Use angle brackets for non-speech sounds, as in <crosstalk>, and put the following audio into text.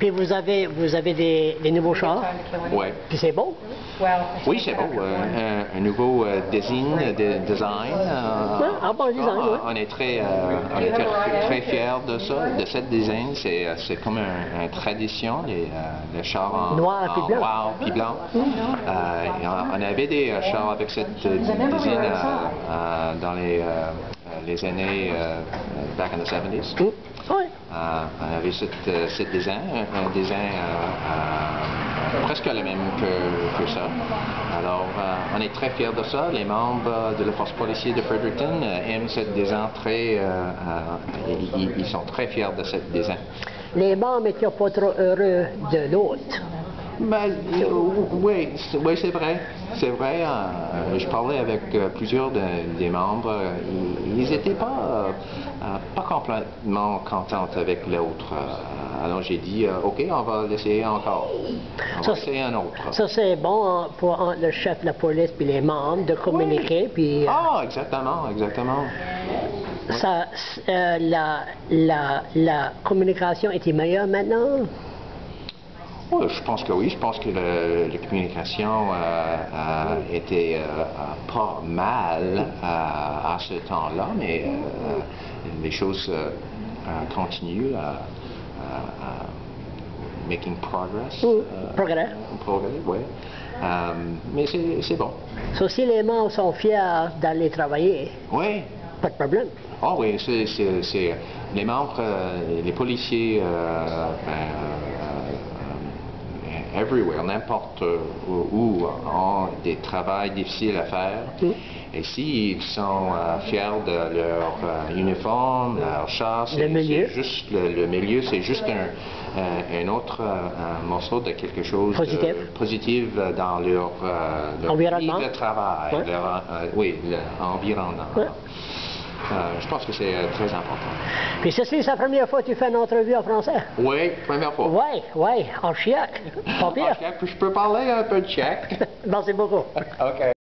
Puis vous avez, vous avez des, des nouveaux chars, Oui. puis c'est beau? Oui, c'est beau. euh, un, un nouveau euh, design, de, design. euh, Ah, bon design, on, oui. on est très, euh, on est très, très fiers de ça, de cette design. C'est, euh, c'est comme un- une tradition, les, euh, les chars en Noir puis en blanc. noir puis blanc. Euh, et on, avait des euh, chars avec cette euh, design euh, euh, dans les, euh, euh, les années euh, back in the 70s. Mm. Oui. On avait cette, euh, design, un, design euh, euh, presque le même que, ça. Alors, on est très fiers de ça. Les membres de la force policière de Fredericton aiment cette design très... ils, ils sont très fiers de cette design. Les membres n'étaient pas trop heureux de l'autre. Ben, euh, oui, c'est- oui, c'est vrai. C'est vrai. euh, je parlais avec euh, plusieurs de- des membres. Ils n'étaient pas, euh, pas complètement contents avec l'autre. Alors j'ai dit, OK, on va l'essayer encore. On Ça, va essayer un autre. Ça, c'est bon hein, pour entre le chef de la police et les membres de communiquer. Puis Ah, exactement, exactement. ça, la, la, la communication était meilleure maintenant? Je pense que oui. Je pense que le- la communication euh, euh, était euh, pas mal à ce temps-là, mais les choses continuent à, making progress. Euh, progrès. progrès, oui. Mais c'est bon. So, si les membres sont fiers d'aller travailler, Oui. pas de problème. Ah oui, c'est, les membres, les policiers, ben, everywhere, n'importe où, où, ont des travails difficiles à faire. Et s'ils sont euh, fiers de leur euh, uniforme, leur char, c'est, Le milieu. c'est juste le, le milieu, c'est juste un, euh, un autre euh, un morceau de quelque chose de Positif. positif dans leur, euh, leur Environnement. vie de travail, Ouais. leur, euh, oui, l'environnement. Ouais. Euh, je pense que c'est euh, très important. Puis ceci, c'est la première fois que tu fais une entrevue en français? Oui, première fois. Oui, oui, en chiac. Pas pire. Ok, puis je peux parler un peu de tchèque. <laughs> Merci beaucoup. <laughs> OK.